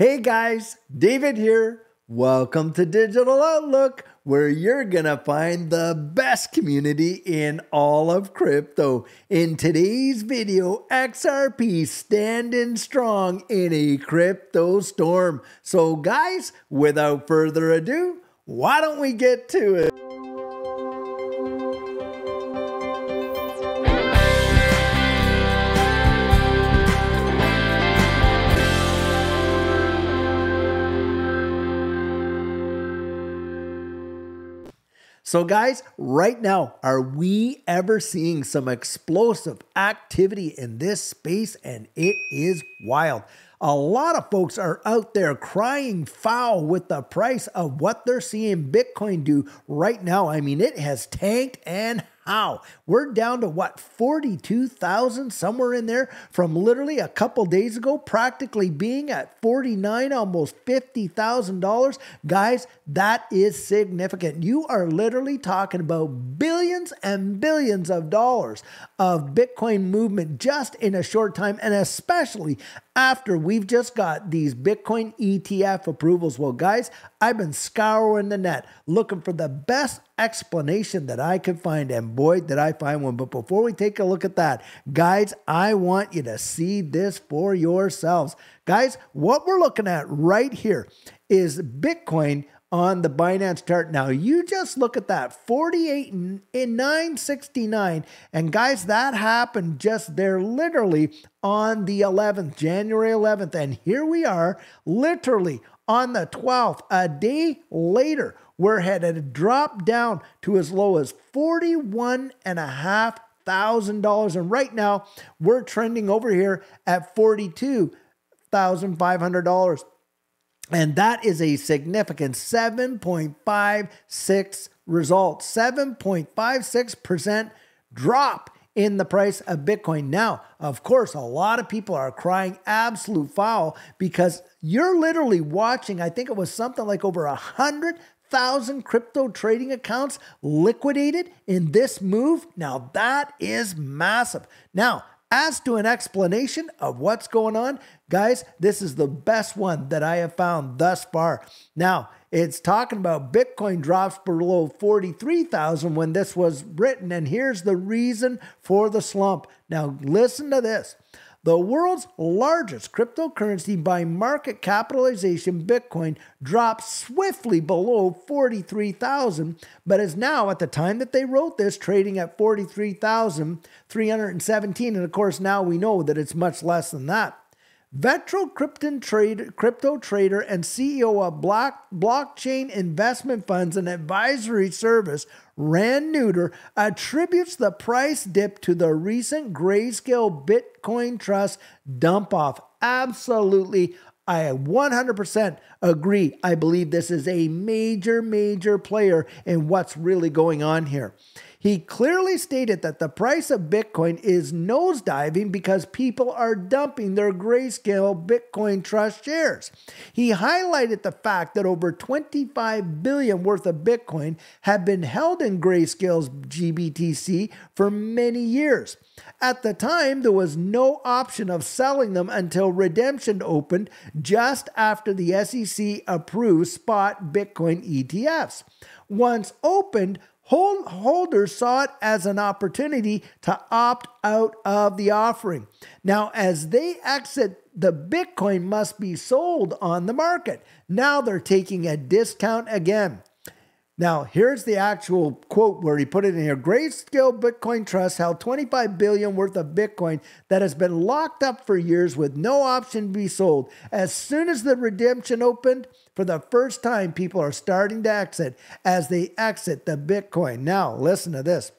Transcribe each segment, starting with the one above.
Hey guys, David here. Welcome to Digital Outlook, where you're gonna find the best community in all of crypto. In today's video, XRP standing strong in a crypto storm. So, guys, without further ado, why don't we get to it? So, guys, right now, are we ever seeing some explosive activity in this space? And it is wild. A lot of folks are out there crying foul with the price of what they're seeing Bitcoin do right now. I mean, it has tanked and how? We're down to what, 42,000 somewhere in there from literally a couple days ago, practically being at 49, almost $50,000. Guys, that is significant. You are literally talking about billions and billions of dollars of Bitcoin movement just in a short time, and especially after we've just got these Bitcoin ETF approvals. Well, guys, I've been scouring the net looking for the best explanation that I could find, and boy, did I find one. But before we take a look at that, guys, I want you to see this for yourselves. Guys, what we're looking at right here is Bitcoin on the Binance chart. Now, you just look at that 48 in 969. And guys, that happened just there literally on the 11th, January 11th. And here we are, literally on the 12th, a day later, where it had dropped down to as low as $41,500. And right now, we're trending over here at $42,500. And that is a significant 7.56 result, 7.56% drop in the price of Bitcoin. Now, of course, a lot of people are crying absolute foul because you're literally watching, I think it was something like over a hundred thousand crypto trading accounts liquidated in this move. Now, that is massive. Now, as to an explanation of what's going on, guys, this is the best one that I have found thus far. Now, it's talking about Bitcoin drops below 43,000 when this was written, and here's the reason for the slump. Now, listen to this. The world's largest cryptocurrency by market capitalization, Bitcoin, dropped swiftly below 43,000, but is now, at the time that they wrote this, trading at 43,317. And of course, now we know that it's much less than that. Vetro crypto, trade, crypto trader and CEO of block, blockchain investment funds and advisory service, Rand Neuner, attributes the price dip to the recent grayscale Bitcoin Trust dump off. Absolutely. I 100% agree. I believe this is a major, major player in what's really going on here. He clearly stated that the price of Bitcoin is nosediving because people are dumping their grayscale Bitcoin Trust shares. He highlighted the fact that over 25 billion worth of Bitcoin have been held in grayscale's GBTC for many years. At the time, there was no option of selling them until redemption opened just after the SEC approved spot Bitcoin ETFs. Once opened, holders saw it as an opportunity to opt out of the offering. Now, as they exit, the Bitcoin must be sold on the market. Now they're taking a discount again. Now, here's the actual quote where he put it in here. Grayscale Bitcoin Trust held 25 billion worth of Bitcoin that has been locked up for years with no option to be sold. As soon as the redemption opened, for the first time, people are starting to exit as they exit the Bitcoin. Now, listen to this.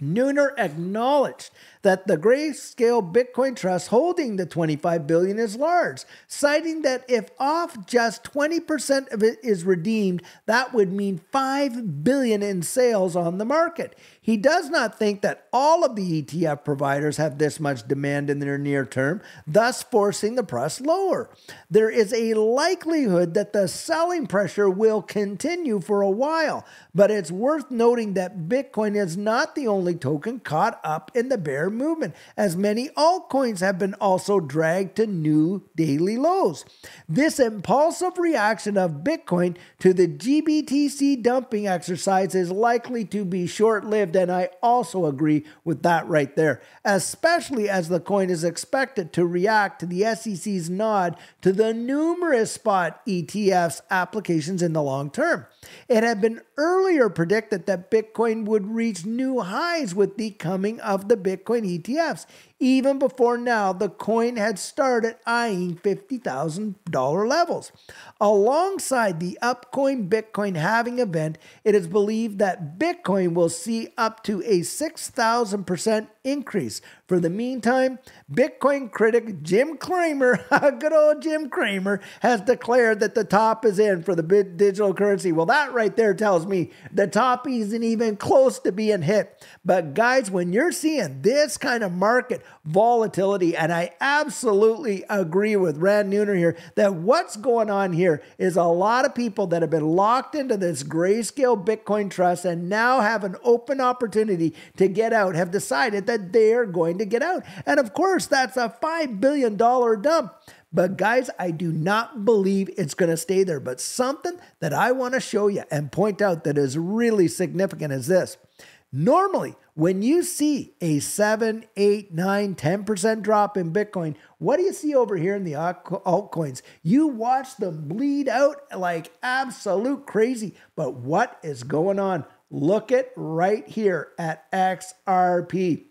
Neuner acknowledged that the grayscale Bitcoin Trust holding the 25 billion is large, citing that if off just 20% of it is redeemed, that would mean 5 billion in sales on the market. He does not think that all of the ETF providers have this much demand in their near term, thus forcing the price lower. There is a likelihood that the selling pressure will continue for a while, but it's worth noting that Bitcoin is not the only token caught up in the bear movement, as many altcoins have been also dragged to new daily lows. This impulsive reaction of Bitcoin to the GBTC dumping exercise is likely to be short lived, and I also agree with that right there, especially as the coin is expected to react to the SEC's nod to the numerous spot ETFs applications in the long term. It had been earlier predicted that Bitcoin would reach new highs with the coming of the Bitcoin ETFs. Even before now, the coin had started eyeing $50,000 levels. Alongside the upcoin Bitcoin halving event, it is believed that Bitcoin will see up to a 6,000% increase. For the meantime, Bitcoin critic Jim Cramer, good old Jim Cramer, has declared that the top is in for the digital currency. Well, that right there tells me the top isn't even close to being hit. But guys, when you're seeing this kind of market volatility, and I absolutely agree with Rand Neuner here that what's going on here is a lot of people that have been locked into this grayscale Bitcoin trust and now have an open opportunity to get out have decided that they're going to get out. And of course, that's a $5 billion dump. But guys, I do not believe it's going to stay there. But something that I want to show you and point out that is really significant is this. Normally, when you see a 7, 8, 9, 10% drop in Bitcoin, what do you see over here in the altcoins? You watch them bleed out like absolute crazy. But what is going on? Look at right here at XRP.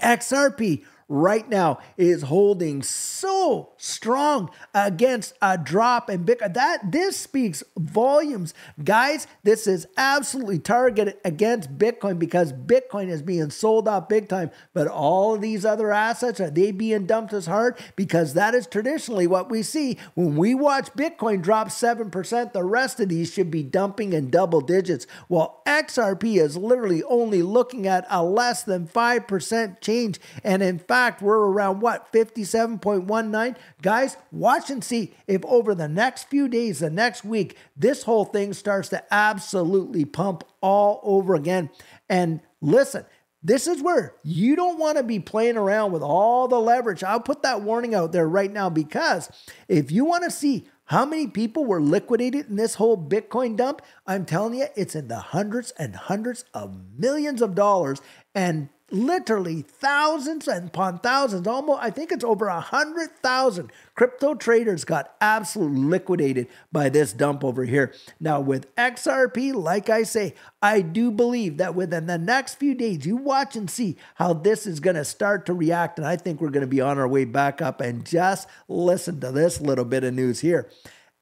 XRP right now is holding so strong against a drop in Bitcoin. That this speaks volumes. Guys, this is absolutely targeted against Bitcoin because Bitcoin is being sold out big time. But all of these other assets, are they being dumped as hard? Because that is traditionally what we see. When we watch Bitcoin drop 7%, the rest of these should be dumping in double digits. While XRP is literally only looking at a less than 5% change. And in fact, fact, we're around what, 57.19? Guys, watch and see if over the next few days, the next week, this whole thing starts to absolutely pump all over again. And listen, this is where you don't want to be playing around with all the leverage. I'll put that warning out there right now because if you want to see how many people were liquidated in this whole Bitcoin dump, I'm telling you, it's in the hundreds and hundreds of millions of dollars. And literally thousands and upon thousands, almost, I think it's over a hundred thousand crypto traders got absolutely liquidated by this dump over here. Now, with XRP, like I say, I do believe that within the next few days, you watch and see how this is going to start to react. And I think we're going to be on our way back up. And just listen to this little bit of news here.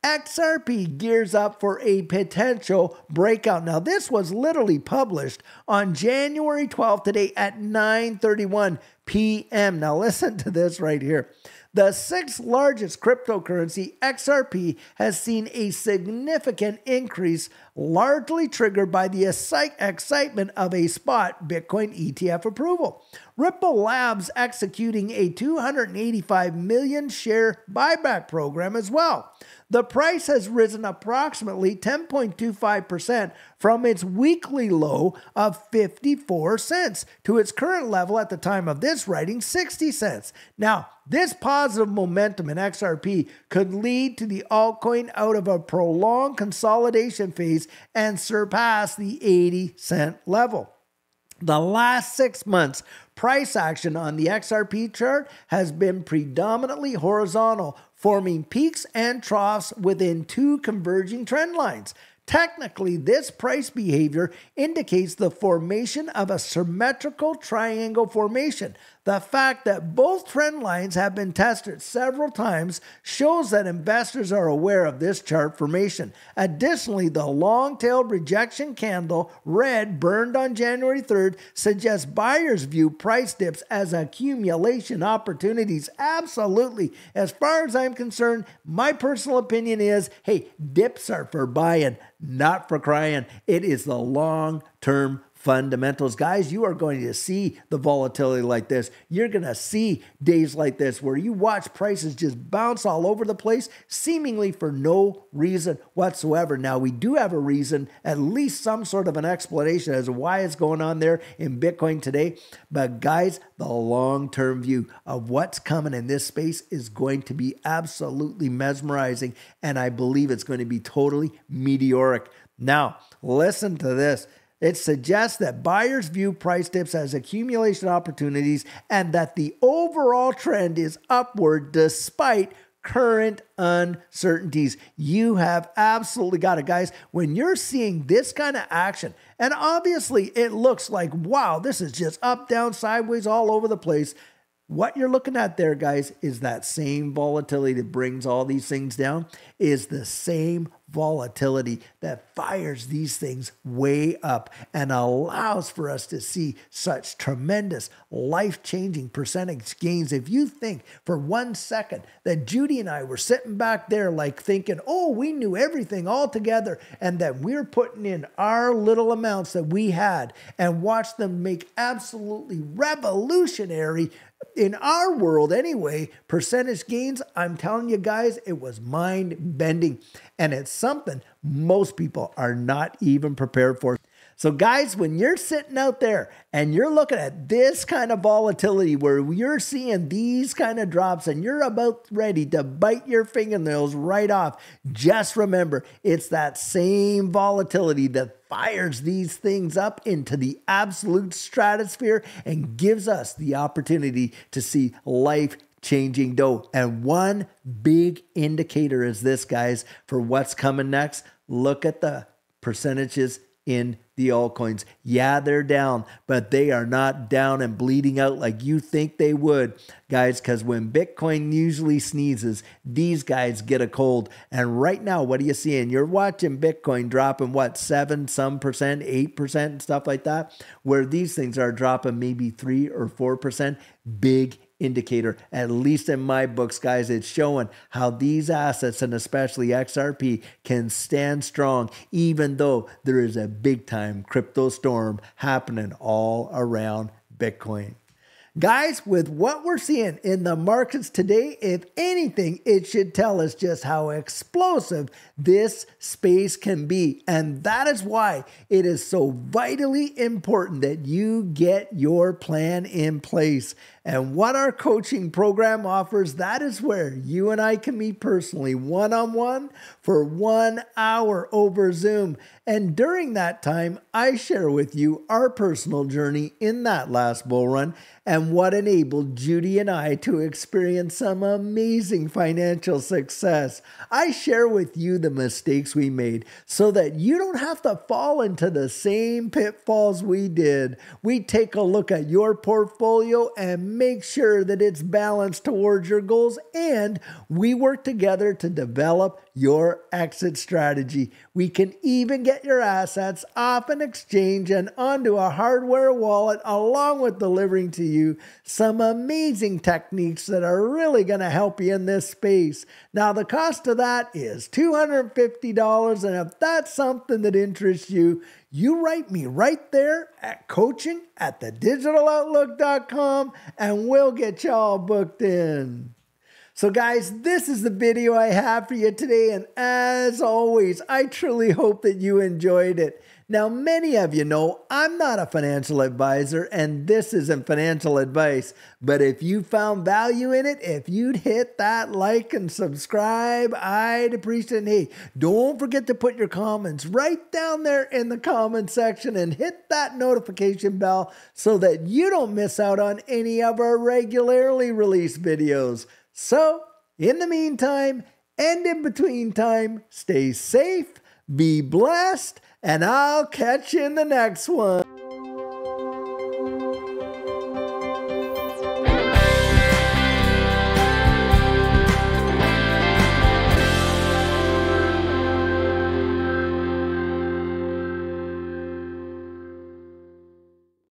XRP gears up for a potential breakout. Now, this was literally published on January 12th today at 9:31 p.m. Now, listen to this right here. The sixth largest cryptocurrency, XRP, has seen a significant increase, largely triggered by the excitement of a spot Bitcoin ETF approval. Ripple Labs executing a 285 million share buyback program as well. The price has risen approximately 10.25% from its weekly low of 54 cents to its current level at the time of this writing, 60 cents. Now, this positive momentum in XRP could lead to the altcoin out of a prolonged consolidation phase and surpass the 80 cent level. The last six months, price action on the XRP chart has been predominantly horizontal, forming peaks and troughs within two converging trend lines. Technically, this price behavior indicates the formation of a symmetrical triangle formation. The fact that both trend lines have been tested several times shows that investors are aware of this chart formation. Additionally, the long tailed rejection candle, red, burned on January 3rd, suggests buyers view price dips as accumulation opportunities. Absolutely. As far as I'm concerned, my personal opinion is hey, dips are for buying, not for crying. It is the long term fundamentals. Guys, you are going to see the volatility like this. You're going to see days like this where you watch prices just bounce all over the place, seemingly for no reason whatsoever. Now, we do have a reason, at least some sort of an explanation as to why it's going on there in Bitcoin today. But, guys, the long term view of what's coming in this space is going to be absolutely mesmerizing. And I believe it's going to be totally meteoric. Now, listen to this. It suggests that buyers view price dips as accumulation opportunities and that the overall trend is upward despite current uncertainties. You have absolutely got it, guys. When you're seeing this kind of action, and obviously it looks like, wow, this is just up, down, sideways, all over the place. What you're looking at there, guys, is that same volatility that brings all these things down, is the same volatility that fires these things way up and allows for us to see such tremendous life changing percentage gains. If you think for one second that Judy and I were sitting back there, like thinking, oh, we knew everything all together, and that we're putting in our little amounts that we had and watch them make absolutely revolutionary in our world anyway, percentage gains, I'm telling you guys, it was mind bending. And it's something most people are not even prepared for. So, guys, when you're sitting out there and you're looking at this kind of volatility where you're seeing these kind of drops and you're about ready to bite your fingernails right off, just remember it's that same volatility that fires these things up into the absolute stratosphere and gives us the opportunity to see life changing dough. And one big indicator is this, guys, for what's coming next. Look at the percentages in the altcoins. Yeah, they're down, but they are not down and bleeding out like you think they would, guys, because when Bitcoin usually sneezes, these guys get a cold. And right now, what are you seeing? You're watching Bitcoin dropping what, seven, some percent, 8%, and stuff like that, where these things are dropping maybe three or 4%. Big indicator, at least in my books, guys. It's showing how these assets, and especially XRP, can stand strong, even though there is a big time crypto storm happening all around Bitcoin. Guys, with what we're seeing in the markets today, if anything, it should tell us just how explosive this space can be. And that is why it is so vitally important that you get your plan in place. And what our coaching program offers, that is where you and I can meet personally, one on one, for one hour over Zoom. And during that time, I share with you our personal journey in that last bull run and what enabled Judy and I to experience some amazing financial success. I share with you the mistakes we made so that you don't have to fall into the same pitfalls we did. We take a look at your portfolio and make sure that it's balanced towards your goals, and we work together to develop your exit strategy. We can even get your assets off an exchange and onto a hardware wallet, along with delivering to you some amazing techniques that are really going to help you in this space. Now, the cost of that is $250, and if that's something that interests you, you write me right there at coaching at thedigital.outlook.com and we'll get y'all booked in. So, guys, this is the video I have for you today. And as always, I truly hope that you enjoyed it. Now, many of you know I'm not a financial advisor and this isn't financial advice. But if you found value in it, if you'd hit that like and subscribe, I'd appreciate it. Hey, don't forget to put your comments right down there in the comment section and hit that notification bell so that you don't miss out on any of our regularly released videos. So, in the meantime, and in between time, stay safe, be blessed, and I'll catch you in the next one.